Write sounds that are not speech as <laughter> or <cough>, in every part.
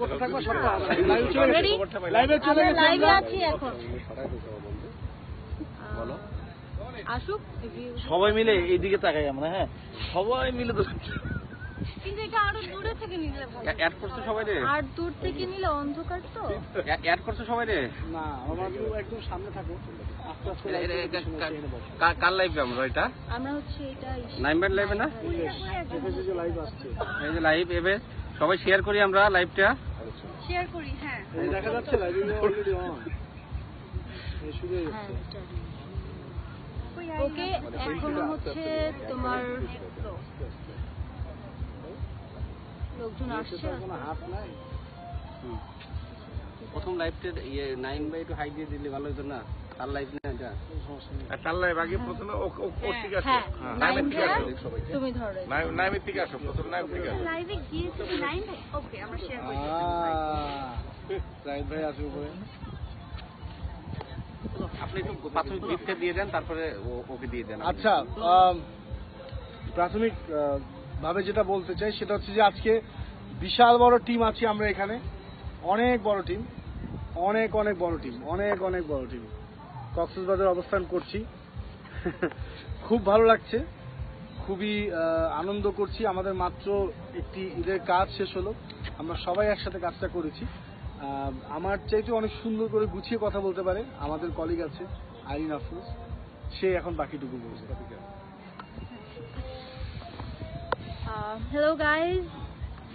করতে থাকব সবটা লাইভে চলে Ready? লাইভে চলে আমরা গেছি লাইভে আমরা। আছি এখন। বলো। আসুক সবাই মিলে এইদিকে তাকাই আমরা হ্যাঁ? সবাই মিলে তো কিন্তু এটা আরও দূরে থেকে নিলে অ্যাড করছ সবাই রে। আর দূর থেকে নিলে অন্ধকার তো। অ্যাড করছ সবাই রে। না আমার একদম সামনে থাকো। আস্তে আস্তে এটা- live এটা- থেকে এটা- পিছনে এসে এনে বসো। কা- কার লাইভে আমরা এটা? আমরা হচ্ছে এটা নাইনবার লাইভে না? যে লাইভ আসছে। এই যে লাইভ এবে সবাই শেয়ার করি আমরা লাইভটা শেয়ার করি হ্যাঁ। দেখা যাচ্ছে লাইভ অলরেডি অন এই শুরু যাচ্ছে। ওকে এখন হচ্ছে তোমার লোকজন আসছে কোনো হাত নাই? হুম। প্রথম লাইভটা ইয়ে নাইন বাই একটু হাই দিয়ে দিলে ভালো হতো না। আপনি একটু প্রাথমিক দিয়ে দেন তারপরে ওকে দিয়ে দেন। আচ্ছা প্রাথমিক ভাবে যেটা বলতে চাই সেটা হচ্ছে যে আজকে বিশাল বড় টিম আছি আমরা এখানে। অনেক বড় টিম অনেক অনেক বড় টিম অনেক অনেক বড় টিম কক্সবাজার অবস্থান করছি। খুব ভালো লাগছে। খুবই আনন্দ করছি। আমাদের মাত্র একটি ঈদের কাজ শেষ হলো। আমরা সবাই একসাথে কাজটা করেছি। আমার চাইতে অনেক সুন্দর করে গুছিয়ে কথা বলতে পারে আমাদের কলিগ আছে, আইরিন আফরোজ। সে এখন বাকিটুকু বলছে। Hello guys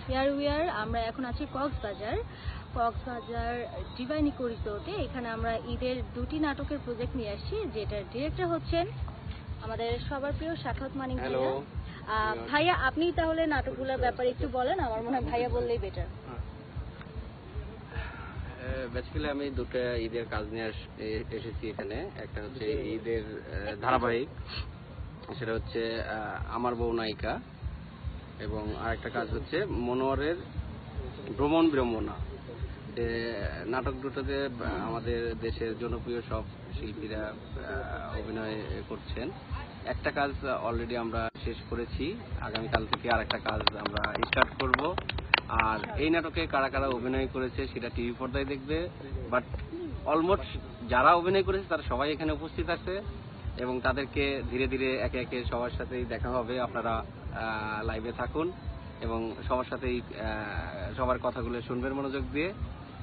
here we are আমরা এখন আছি কক্সবাজার। কক্সবাজার ডিভাইন ইকো রিসোর্টে এখানে আমরা ঈদের দুটি নাটকের প্রজেক্ট নিয়ে আসছি যেটার ডিরেক্টর হচ্ছেন আমাদের সবার প্রিয় সাখাত মানিক ভাইয়া। ভাইয়া আপনি তাহলে নাটকগুলোর ব্যাপারে একটু বলেন আমার মনে হয় ভাইয়া বললেই বেটার বেসিক্যালি আমি দুটো ঈদের কাজ নিয়ে এসেছি এখানে। একটা হচ্ছে ঈদের ধারাবাহিক সেটা হচ্ছে আহ, আমার বউ নায়িকা এবং আরেকটা কাজ হচ্ছে মনোয়ারের ভ্রমণ বিড়ম্বনা। যে নাটক দুটোতে আমাদের দেশের জনপ্রিয় সব শিল্পীরা অভিনয় করছেন। একটা কাজ অলরেডি আমরা শেষ করেছি। আগামীকাল থেকে আরেকটা কাজ আমরা স্টার্ট করব। আর এই নাটকে কারা কারা অভিনয় করেছে সেটা টিভি পর্দায় দেখবে। বাট অলমোস্ট যারা অভিনয় করেছে তারা সবাই এখানে উপস্থিত আছে এবং তাদেরকে ধীরে ধীরে একে একে সবার সাথেই দেখা হবে। আপনারা লাইভে থাকুন এবং সবার সাথেই সবার কথাগুলো শুনবেন মনোযোগ দিয়ে।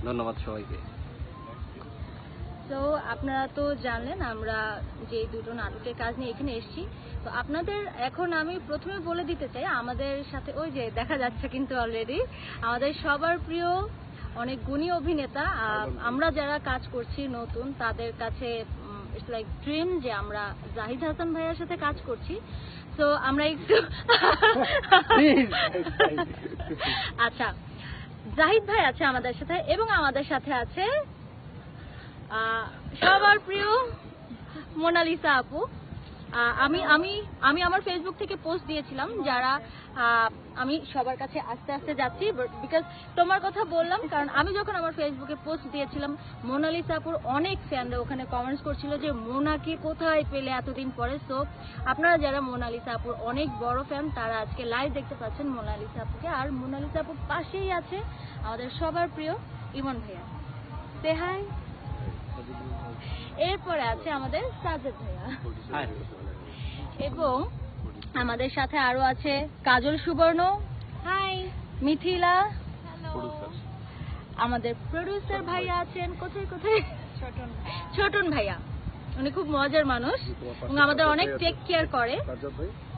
ধন্যবাদ সবাইকে। তো আপনারা তো জানলেন আমরা যে দুটো নাটকের কাজ নিয়ে এখানে এসেছি। তো আপনাদের এখন আমি প্রথমে বলে দিতে চাই আমাদের সাথে ওই যে দেখা যাচ্ছে কিন্তু অলরেডি আমাদের সবার প্রিয় অনেক গুণী অভিনেতা আহ, আমরা যারা কাজ করছি নতুন তাদের কাছে ইটস লাইক ড্রিম যে আমরা জাহিদ হাসান ভাইয়ের সাথে কাজ করছি। তো আমরা একটু <laughs> আচ্ছা জাহিদ ভাই আছে আমাদের সাথে এবং আমাদের সাথে আছে সবার প্রিয় মোনালিসা আপু। আমি আমি আমি আমার ফেসবুক থেকে পোস্ট দিয়েছিলাম যারা আমি সবার কাছে আস্তে আস্তে যাচ্ছি বিকজ তোমার কথা বললাম, কারণ আমি যখন আমার ফেসবুকে পোস্ট দিয়েছিলাম মোনালিসা আপুর অনেক ফ্যানরা ওখানে কমেন্টস করছিল যে মোনাকে কোথায় পেলে এতদিন পরে? সো আপনারা যারা মোনালিসা আপুর অনেক বড় ফ্যান তারা আজকে লাইভ দেখতে পাচ্ছেন মোনালিসা আপুকে। আর মোনালিসা আপুর পাশেই আছে আমাদের সবার প্রিয় ইমন ভাইয়া। সে হাই এরপরে আছে আমাদের সাজেদ ভাইয়া। এবং আমাদের সাথে আরও আছে কাজল সুবর্ণ হাই মিথিলা আমাদের প্রডিউসার ভাইয়া আছেন কোথায় কোথায়? ছোটন ভাইয়া। উনি খুব মজার মানুষ এবং আমাদের অনেক টেক কেয়ার করে।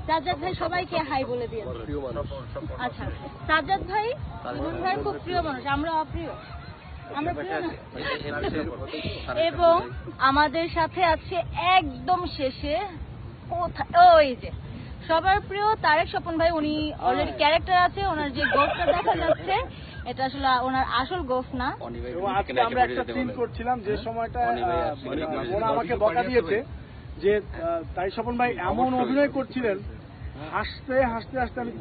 সাজ্জাদ ভাই? সবাইকে হাই বলে দিয়ে আচ্ছা সাজ্জাদ ভাই ভাই খুব প্রিয় মানুষ আমরা অপ্রিয়। এবং আমাদের সাথে আছে একদম শেষে ওই যে সবার প্রিয় তারেক স্বপন ভাই উনি অলরেডি ক্যারেক্টার আছে ওনার যে গোফটা দেখা যাচ্ছে এটা আসলে ওনার আসল গোফ না। আমরা একটা সিন করছিলাম যে সময়টা আসছে, অনি ভাই ওরা আমাকে বকা দিয়েছে যে তাই স্বপন ভাই এমন অভিনয় করছিলেন হাসতে হাসতে হাসতে আমি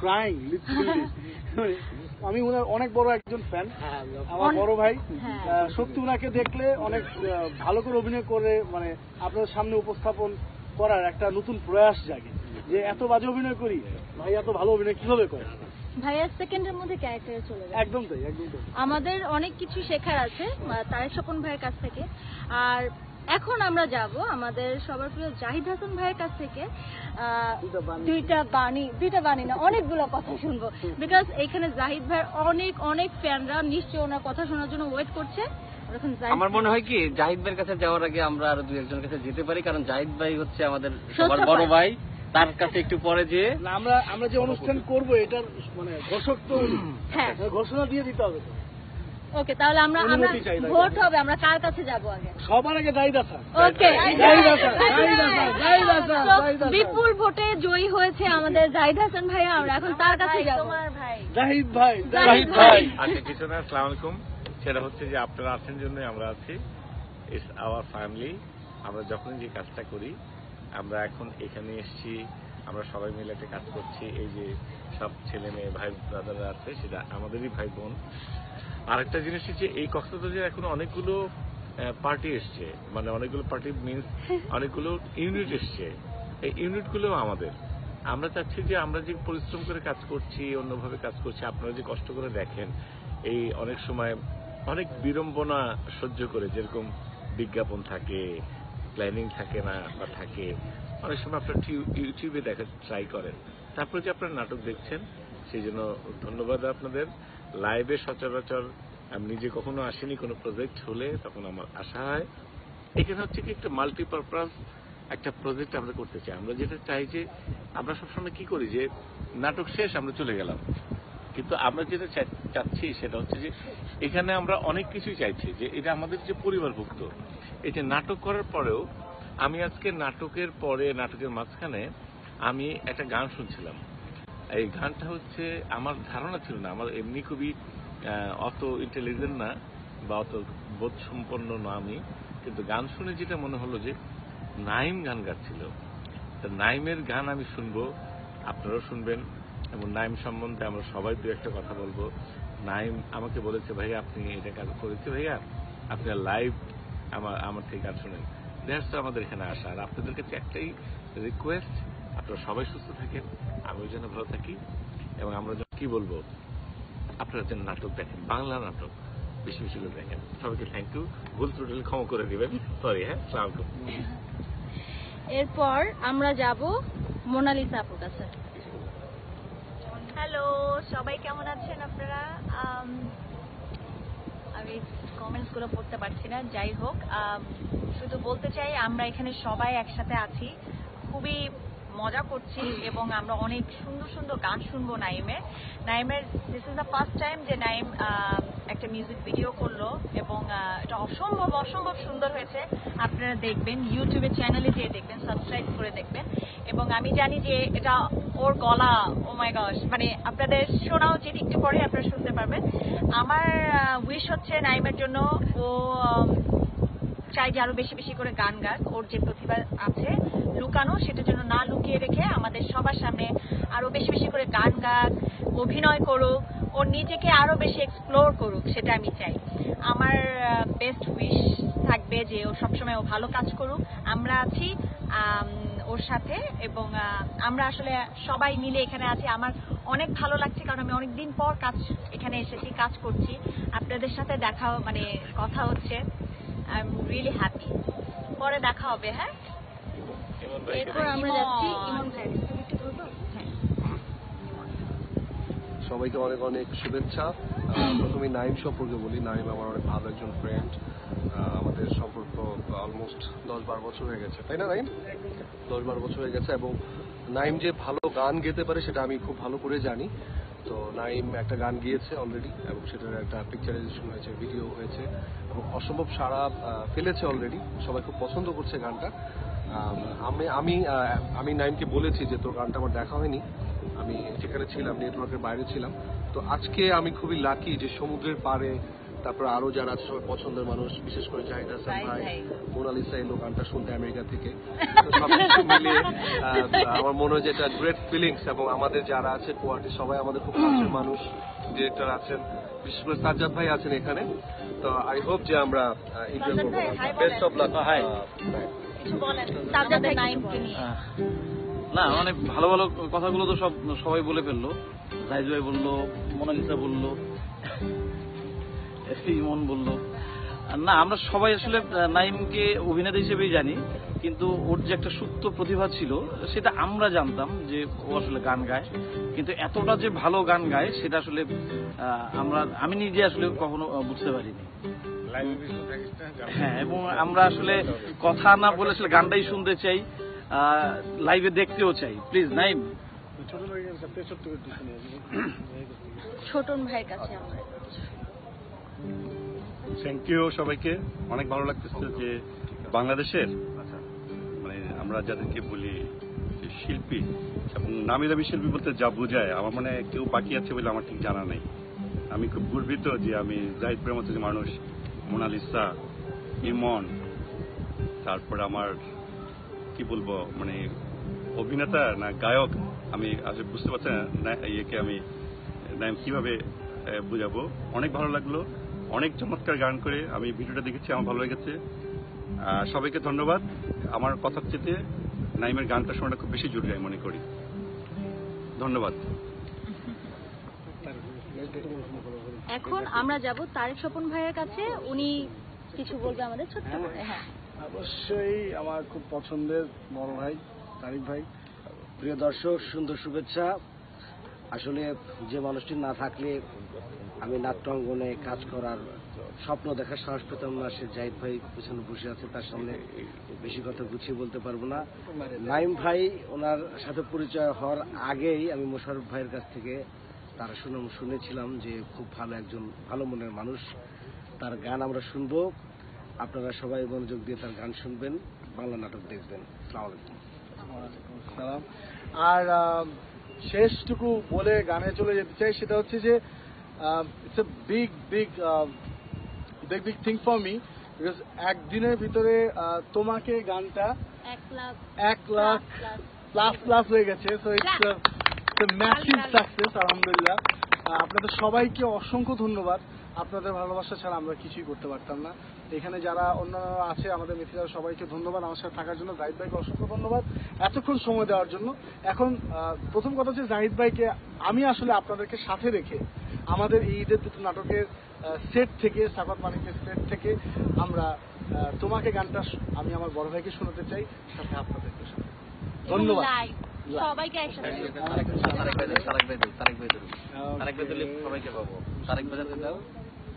ক্রাইং <laughs> আমি ওনার অনেক বড় একজন ফ্যান আমার বড় ভাই। হ্যাঁ। সত্যি ওনাকে দেখলে অনেক ভালো করে অভিনয় করে মানে আপনাদের সামনে উপস্থাপন করার একটা নতুন প্রয়াস জাগে। যে এত বাজে অভিনয় করি ভাই এত ভালো অভিনয় কীভাবে করে? ভাইয়া সেকেন্ডের মধ্যে ক্যারেক্টারে চলে যায় একদম তাই একদম তাই। আমাদের অনেক কিছু শেখার আছে তারেক স্বপন ভাইয়ের কাছ থেকে। আর এখন আমরা যাব আমাদের সবার প্রিয় জাহিদ হাসান ভাইয়ের কাছ থেকে দুইটা বাণী। দুইটা বাণী না অনেকগুলো কথা শুনব বিকজ এখানে জাহিদ ভাইয়ের অনেক অনেক ফ্যানরা নিশ্চয়ই ওনার কথা শোনার জন্য ওয়েট করছে আমার মনে হয় কি জাহিদ ভাইয়ের কাছে যাওয়ার আগে আমরা আরও দুই একজনের কাছে যেতে পারি কারণ জাহিদ ভাই হচ্ছে আমাদের সবার বড় ভাই। তার কাছে একটু পরে যেয়ে না আমরা আমরা যে অনুষ্ঠান করব এটার মানে ঘোষক তো হ্যাঁ ঘোষণা দিয়ে দিতে হবে তো। ওকে তাহলে আমরা আমরা। ভোট হবে আমরা কার কাছে যাব আগে? সবার আগে আছে ওকে তো জাহিদ হাসান। বিপুল ভোটে জয়ী হয়েছে আমাদের জাহিদ হাসান ভাইয়া আমরা এখন তার কাছে যাব। জাহিদ ভাই জাহিদ ভাই। আচ্ছা কিছু না আসসালামু আলাইকুম। সেটা হচ্ছে যে আপনারা আছেন জন্যই আমরা আছি। ইস আওয়ার ফ্যামিলি আমরা যখনই যে কাজটা করি আমরা এখন এখানে এসেছি আমরা সবাই মিলে একটা কাজ করছি এই যে সব ছেলে মেয়ে ভাই ব্রাদাররা আছে সেটা আমাদেরই ভাই বোন। আরেকটা জিনিস হচ্ছে এই কক্সবাজারে এখন অনেকগুলো পার্টি এসছে। মানে অনেকগুলো পার্টি মিনস <laughs> অনেকগুলো ইউনিট এসছে। এই ইউনিটগুলো আমাদের। আমরা চাচ্ছি যে আমরা যে পরিশ্রম করে কাজ করছি অন্যভাবে কাজ করছি আপনারা যে কষ্ট করে দেখেন এই অনেক সময় অনেক বিড়ম্বনা সহ্য করে যেরকম বিজ্ঞাপন থাকে প্ল্যানিং থাকে না বা থাকে। অনেক সময় আপনার ইউটিউবে দেখা ট্রাই করেন। তারপরে যে আপনারা নাটক দেখছেন, সেই জন্য ধন্যবাদ আপনাদের। লাইভে সচরাচর আমি নিজে কখনো আসিনি, কোনো প্রজেক্ট হলে তখন আমার আশা হয়। এখানে হচ্ছে কি একটা মাল্টিপারপাস একটা প্রজেক্ট আমরা করতে চাই। আমরা যেটা চাই যে আমরা সবসময় কি করি যে নাটক শেষ আমরা চলে গেলাম। কিন্তু আমরা যেটা চাচ্ছি সেটা হচ্ছে যে এখানে আমরা অনেক কিছুই চাইছি যে এটা আমাদের যে পরিবারভুক্ত এই যে নাটক করার পরেও আমি আজকে নাটকের পরে, নাটকের মাঝখানে আমি একটা গান শুনছিলাম। এই গানটা হচ্ছে, আমার ধারণা ছিল না, আমার এমনি খুবই অত ইন্টেলিজেন্ট না বা অত বোধ সম্পন্ন না আমি। কিন্তু গান শুনে যেটা মনে হলো যে, নাইম গান গাচ্ছিল। তো নাইমের গান আমি শুনব, আপনারাও শুনবেন। এবং নাইম সম্বন্ধে আমরা সবাই দু একটা কথা বলব। নাইম আমাকে বলেছে, ভাইয়া, আপনি এটা কাজ করেছে ভাইয়া। আপনার লাইভ আমার আমার থেকে গান শুনেন। দ্যাটস আমাদের এখানে আসা। আর আপনাদের কাছে একটাই রিকোয়েস্ট আপনারা সবাই সুস্থ থাকেন আমিও যেন ভালো থাকি এবং আমরা যেন কি বলব আপনারা যেন নাটক দেখেন বাংলা নাটক বেশি বেশি করে দেখেন। সবাইকে থ্যাংক ইউ ভুল ত্রুটি ক্ষমা করে দিবেন। সরি হ্যাঁ? সালাম এরপর আমরা যাব মোনালিসা আপুর কাছে। হ্যালো সবাই কেমন আছেন আপনারা? আম, আমি কমেন্টসগুলো পড়তে পারছি না। যাই হোক শুধু বলতে চাই আমরা এখানে সবাই একসাথে আছি। খুবই মজা করছি এবং আমরা অনেক সুন্দর সুন্দর গান শুনব নাইমের নাইমের this is the first time যে নাইম একটা মিউজিক ভিডিও করল এবং এটা অসম্ভব অসম্ভব সুন্দর হয়েছে। আপনারা দেখবেন ইউটিউবে চ্যানেলে যেয়ে দেখবেন সাবস্ক্রাইব করে দেখবেন। এবং আমি জানি যে এটা ওর গলা ও মাই গস মানে আপনাদের শোনা উচিত একটু পরে আপনারা শুনতে পারবেন। আমার উইশ হচ্ছে নাইমের জন্য ও চাই যে আরও বেশি বেশি করে গান গাক। ওর যে প্রতিভা আছে লুকানো, সেটার জন্য না লুকিয়ে রেখে আমাদের সবার সামনে আরও বেশি বেশি করে গান গাক, অভিনয় করুক, ওর নিজেকে আরও বেশি এক্সপ্লোর করুক, সেটা আমি চাই। আমার বেস্ট উইশ থাকবে যে ও সবসময় ও ভালো কাজ করুক। আমরা আছি ওর সাথে এবং আমরা আসলে সবাই মিলে এখানে আছি। আমার অনেক ভালো লাগছে কারণ আমি অনেকদিন পর কাজ, এখানে এসেছি, কাজ করছি। আপনাদের সাথে দেখা মানে কথা হচ্ছে। আই এম রিয়েলি হ্যাপি পরে দেখা হবে হ্যাঁ? এরপর আমরা যাচ্ছি ইমন। ভাইয়ের বলব? সবাইকে অনেক অনেক শুভেচ্ছা। প্রথমে নাইম সম্পর্কে বলি। নাইম আমার অনেক ভালো একজন ফ্রেন্ড আমাদের সম্পর্ক অলমোস্ট দশ বারো বছর হয়ে গেছে। তাই না নাইম? দশ বারো বছর হয়ে গেছে এবং নাইম যে ভালো গান গেতে পারে সেটা আমি খুব ভালো করে জানি। তো নাইম একটা গান গিয়েছে অলরেডি এবং সেটার একটা পিকচারাইজেশন হয়েছে ভিডিও হয়েছে, এবং অসম্ভব সারা ফেলেছে অলরেডি সবাই খুব পছন্দ করছে গানটা। আমি আমি আমি নাইমকে বলেছি যে তোর গানটা আমার দেখা হয়নি। আমি যেখানে ছিলাম নেটওয়ার্কের বাইরে ছিলাম। তো আজকে আমি খুবই লাকি যে সমুদ্রের পাড়ে তারপর আরও যারা আছে সবাই পছন্দের মানুষ বিশেষ করে জাহিদ হাসান ভাই। মোনালিসা এলো গানটা শুনতে আমেরিকা থেকে। <laughs> সবকিছু মিলিয়ে আমার মনে হয় যে এটা গ্রেট ফিলিংস এবং আমাদের যারা আছে কোয়ার্টি সবাই আমাদের খুব কাছের মানুষ ডিরেক্টর আছেন বিশেষ করে সাজ্জাদ ভাই আছেন এখানে। তো আই হোপ যে আমরা এনজয় করব। বেস্ট অফ লাক নিয়ে না অনেক ভালো ভালো কথাগুলো তো সব সবাই বলে ফেলল। জাহিদ ভাই বলল মোনালিসা বলল। ইমন বলল না আমরা সবাই আসলে নাইমকে অভিনেতা হিসেবেই জানি কিন্তু ওর যে একটা সুপ্ত প্রতিভা ছিল সেটা আমরা জানতাম যে ও আসলে গান গায় কিন্তু এতটা যে ভালো গান গায় সেটা আসলে আমরা আমি নিজে আসলে কখনো বুঝতে পারিনি? হ্যাঁ এবং আমরা আসলে কথা না বলে আসলে গানটাই শুনতে চাই লাইভে দেখতেও চাই প্লিজ নাইম। ছোটন ভাইয়ের কাছে আমরা থ্যাংক ইউ সবাইকে। অনেক ভালো লাগতেছে যে বাংলাদেশের মানে আমরা যাদেরকে বলি যে শিল্পী এবং নামি দামি শিল্পী বলতে যা বোঝায়, আমার মানে কেউ বাকি আছে বলে আমার ঠিক জানা নেই। আমি খুব গর্বিত যে আমি জাহিদপুরের মতো যে মানুষ, মোনালিসা, ইমন, তারপর আমার, কি বলব মানে অভিনেতা না গায়ক, আমি আসলে বুঝতে পারছি না না, ইয়েকে আমি, নাম কীভাবে বুঝাবো। অনেক ভালো লাগল। অনেক চমৎকার গান করে আমি ভিডিওটা দেখেছি আমার ভালো লেগেছে। আহ, সবাইকে ধন্যবাদ। আমার কথার চেতে নাইমের গানটা শোনাটা খুব বেশি জরুরি আমি মনে করি। ধন্যবাদ। এখন আমরা যাব তারেক স্বপন ভাইয়ের কাছে। উনি কিছু বলবে আমাদের ছোট্ট করে। হ্যাঁ। অবশ্যই আমার খুব পছন্দের বড় ভাই তারিক ভাই। প্রিয় দর্শক সুন্দর শুভেচ্ছা। আসলে যে মানুষটি না থাকলে আমি নাট্যাঙ্গনে কাজ করার স্বপ্ন দেখার সাহস পেতাম না। সে জাহিদ ভাই পিছনে বসে আছে, তার সামনে বেশি কথা গুছিয়ে বলতে পারব না। নাইম ভাই, ওনার সাথে পরিচয় হওয়ার আগেই আমি মোশারফ ভাইয়ের কাছ থেকে তার সুনাম শুনেছিলাম যে খুব ভালো একজন, ভালো মনের মানুষ। তার গান আমরা শুনব। আপনারা সবাই মনোযোগ দিয়ে তার গান শুনবেন, বাংলা নাটক দেখবেন। আসসালামু আলাইকুম। আর শেষটুকু বলে গানে চলে যেতে চাই সেটা হচ্ছে যে it's a big big big big thing for me because একদিনের ভিতরে তোমাকে গানটা এক লাখ প্লাস প্লাস হয়ে গেছে সো ইটস ম্যাসিভ. সাকসেস আলহামদুলিল্লাহ। আপনাদের সবাইকে অসংখ্য ধন্যবাদ। আপনাদের ভালোবাসা ছাড়া আমরা কিছুই করতে পারতাম না এখানে যারা অন্যান্য আছে আমাদের মিথিলার সবাইকে ধন্যবাদ আমার সাথে থাকার জন্য জাহিদ ভাইকে অসংখ্য ধন্যবাদ এতক্ষণ সময় দেওয়ার জন্য এখন আহ, প্রথম কথা হচ্ছে জাহিদ ভাইকে আমি আসলে আপনাদেরকে সাথে রেখে আমাদের এই ঈদের দুটো নাটকের সেট থেকে সাফাত মানিকের সেট থেকে আমরা তোমাকে গানটা আমি আমার বড় ভাইকে শোনাতে চাই সাথে আপনাদেরকে সাথে ধন্যবাদ সবাইকে একসাথে তারেক ভাই তারেক ভাই তারেক ভাই তারেক ভাই সবাইকে পাবো তারেক ভাই দাও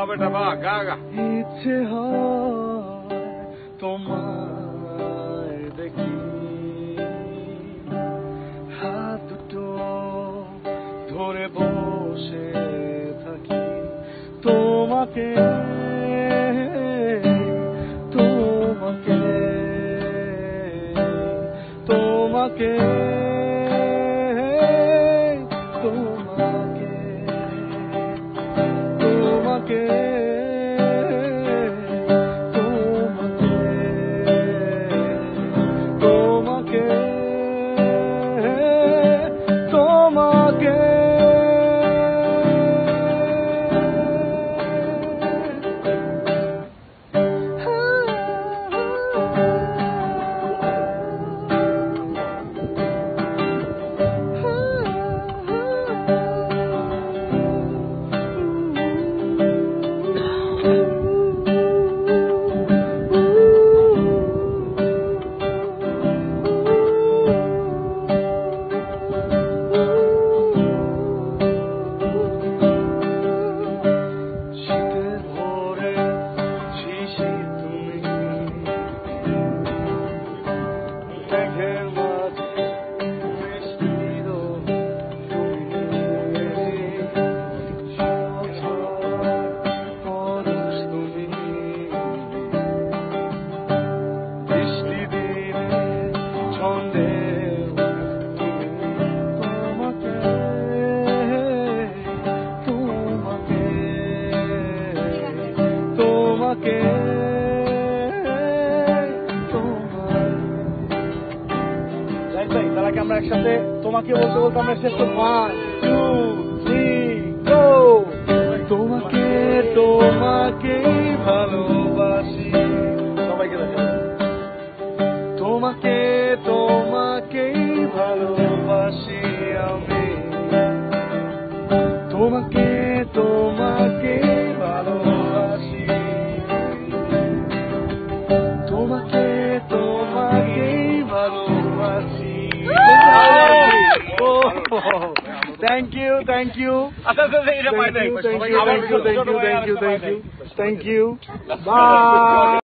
Robert Amar, Gaga. It's a hard. বলতে বলতে আমরা শেষ করব ওয়ান টু থ্রি গো তোমাকে তোমাকে ভালোবাসি সবাইকে দেখা তোমাকে তোমাকে thank you. Thank you, thank you, thank you, thank you, thank you. Thank you. Bye.